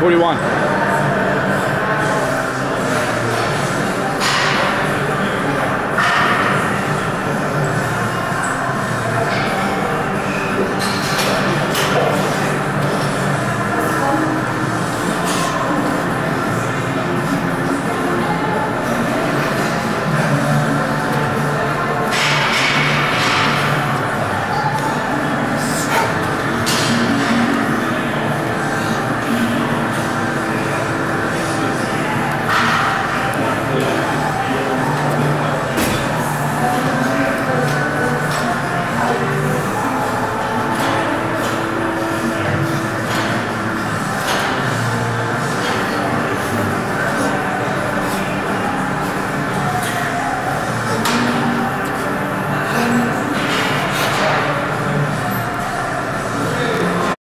What do you want?